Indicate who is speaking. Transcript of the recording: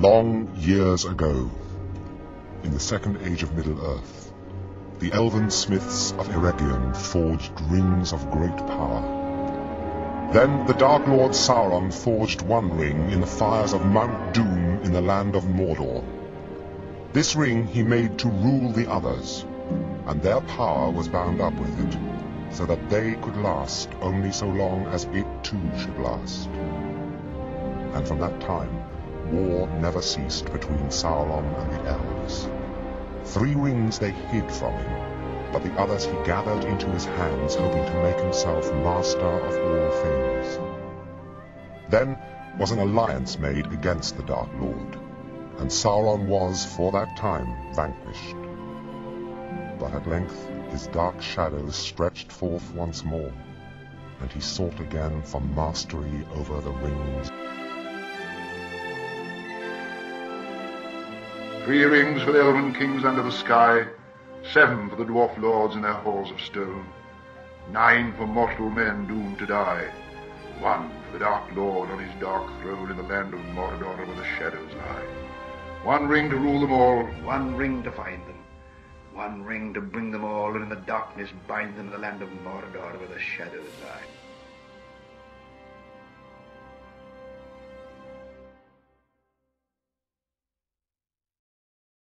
Speaker 1: Long years ago, in the second age of Middle-earth, the elven smiths of Eregion forged rings of great power. Then the Dark Lord Sauron forged one ring in the fires of Mount Doom in the land of Mordor. This ring he made to rule the others, and their power was bound up with it, so that they could last only so long as it too should last. And from that time, war never ceased between Sauron and the elves. Three rings they hid from him, but the others he gathered into his hands, hoping to make himself master of all things. Then was an alliance made against the Dark Lord, and Sauron was, for that time, vanquished. But at length his dark shadows stretched forth once more, and he sought again for mastery over the rings.
Speaker 2: Three rings for the elven kings under the sky, seven for the dwarf lords in their halls of stone, nine for mortal men doomed to die, one for the dark lord on his dark throne in the land of Mordor where the shadows lie. One ring to rule them all,
Speaker 3: one ring to find them, one ring to bring them all, and in the darkness bind them in the land of Mordor where the shadows lie.